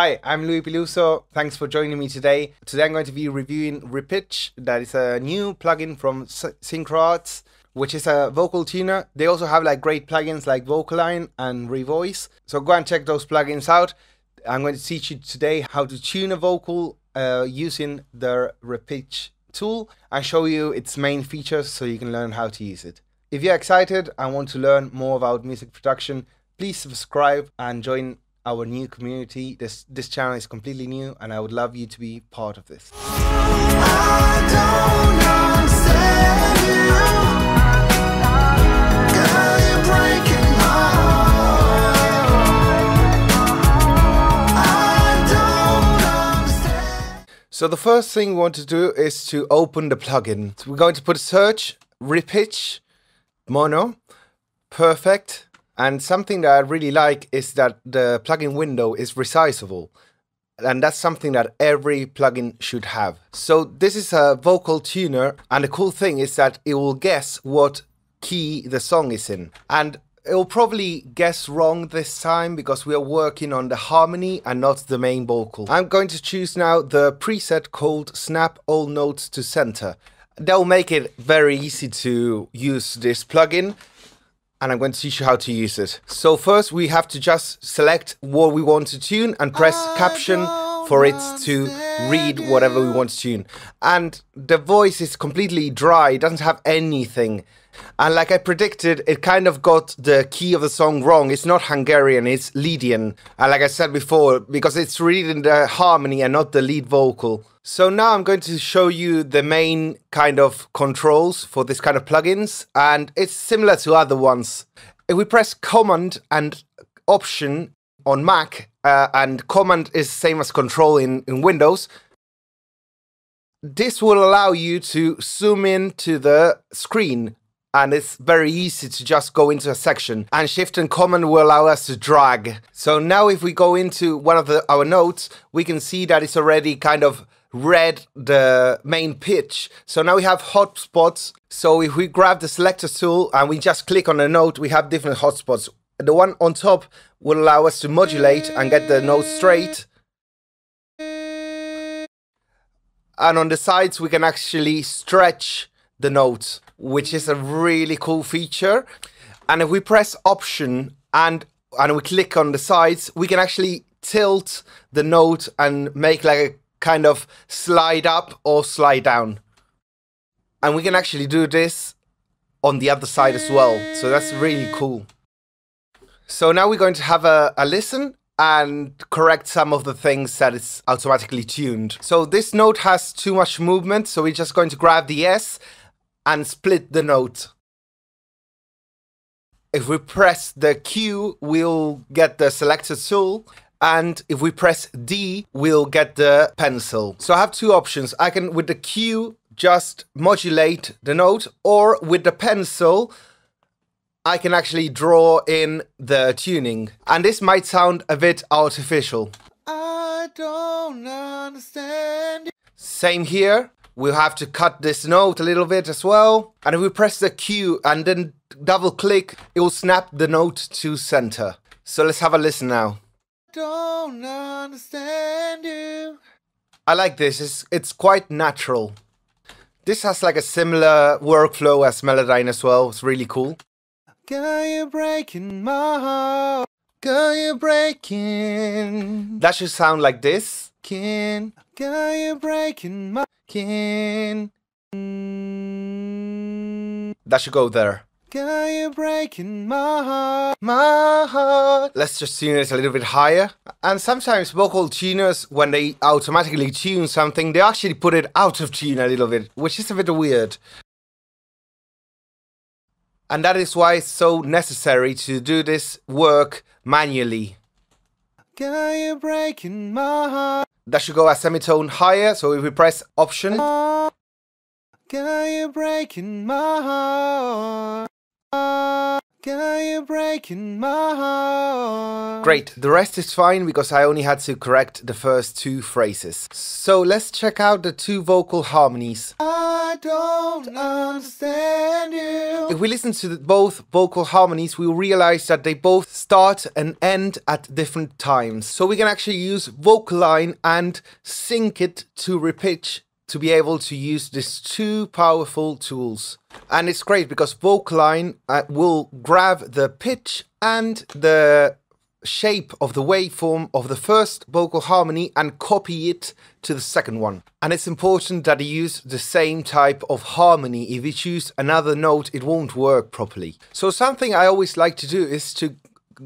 Hi, I'm Lui Piluso. Thanks for joining me today. Today I'm going to be reviewing Repitch. That is a new plugin from SynchroArts, which is a vocal tuner. They also have like great plugins like VocAlign and Revoice. So go and check those plugins out. I'm going to teach you today how to tune a vocal uh, using the Repitch tool and show you its main features so you can learn how to use it. If you're excited and want to learn more about music production, please subscribe and join our new community. This this channel is completely new and I would love you to be part of this. So the first thing we want to do is to open the plugin. So we're going to put search, repitch, mono, perfect. And something that I really like is that the plugin window is resizable. And that's something that every plugin should have. So this is a vocal tuner. And the cool thing is that it will guess what key the song is in. And it will probably guess wrong this time because we are working on the harmony and not the main vocal. I'm going to choose now the preset called Snap All Notes to Center. That will make it very easy to use this plugin and I'm going to teach you how to use it. So first we have to just select what we want to tune and press ah, capture for it to read whatever we want to tune. And the voice is completely dry, it doesn't have anything. And like I predicted, it kind of got the key of the song wrong. It's not Hungarian, it's Lydian. And like I said before, because it's reading the harmony and not the lead vocal. So now I'm going to show you the main kind of controls for this kind of plugins. And it's similar to other ones. If we press Command and Option on Mac, uh, and Command is same as Control in, in Windows, this will allow you to zoom in to the screen and it's very easy to just go into a section and shift and command will allow us to drag. So now if we go into one of the, our notes, we can see that it's already kind of read the main pitch. So now we have hotspots. So if we grab the selector tool and we just click on a note, we have different hotspots. The one on top will allow us to modulate and get the note straight. And on the sides, we can actually stretch the notes which is a really cool feature. And if we press option and and we click on the sides, we can actually tilt the note and make like a kind of slide up or slide down. And we can actually do this on the other side as well. So that's really cool. So now we're going to have a, a listen and correct some of the things that is automatically tuned. So this note has too much movement, so we're just going to grab the S and split the note. If we press the Q, we'll get the selector tool. And if we press D, we'll get the pencil. So I have two options. I can, with the Q, just modulate the note, or with the pencil, I can actually draw in the tuning. And this might sound a bit artificial. I don't understand. Same here we'll have to cut this note a little bit as well. And if we press the Q and then double click, it will snap the note to center. So let's have a listen now. Don't understand you. I like this, it's, it's quite natural. This has like a similar workflow as Melodyne as well, it's really cool. Girl, you're breaking my heart. Girl, you're breaking. That should sound like this. Can, girl, you're breaking my can. Mm. That should go there. Girl, you're breaking my heart, my heart. Let's just tune it a little bit higher. And sometimes vocal tuners, when they automatically tune something, they actually put it out of tune a little bit, which is a bit weird. And that is why it's so necessary to do this work manually. Girl, you're breaking my heart that should go a semitone higher. So if we press option, Girl, you're breaking my heart. Girl, you're breaking my heart. Great, the rest is fine because I only had to correct the first two phrases. So let's check out the two vocal harmonies. I don't understand you. If we listen to both vocal harmonies, we'll realize that they both start and end at different times. So we can actually use VocAlign and sync it to repitch to be able to use these two powerful tools. And it's great because VocAlign uh, will grab the pitch and the shape of the waveform of the first vocal harmony and copy it to the second one. And it's important that you use the same type of harmony. If you choose another note, it won't work properly. So something I always like to do is to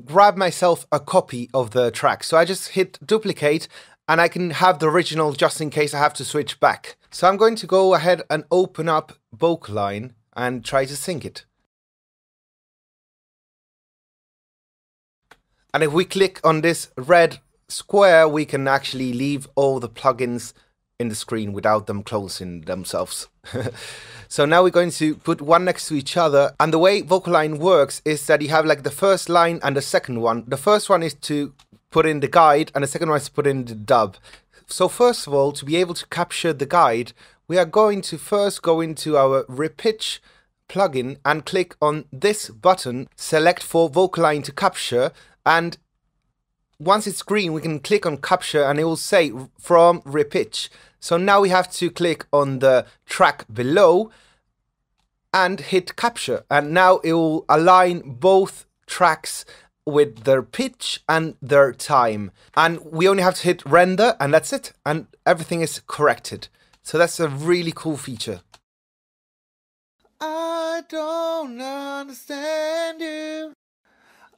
grab myself a copy of the track. So I just hit duplicate and I can have the original just in case I have to switch back. So I'm going to go ahead and open up VocAlign and try to sync it. And if we click on this red square, we can actually leave all the plugins in the screen without them closing themselves. so now we're going to put one next to each other. And the way VocAlign works is that you have like the first line and the second one. The first one is to put in the guide and the second one is to put in the dub. So first of all, to be able to capture the guide, we are going to first go into our Repitch plugin and click on this button, select for VocAlign to capture, and once it's green, we can click on capture and it will say from Repitch. So now we have to click on the track below and hit capture. And now it will align both tracks with their pitch and their time. And we only have to hit render and that's it. And everything is corrected. So that's a really cool feature. I don't understand you.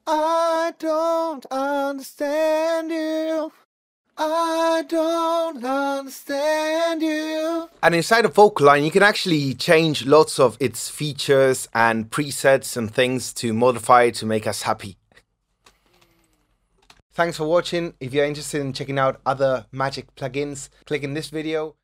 I don't understand you. I don't understand you. And inside of VocAlign, you can actually change lots of its features and presets and things to modify to make us happy. Thanks for watching. If you're interested in checking out other Magic plugins, click in this video.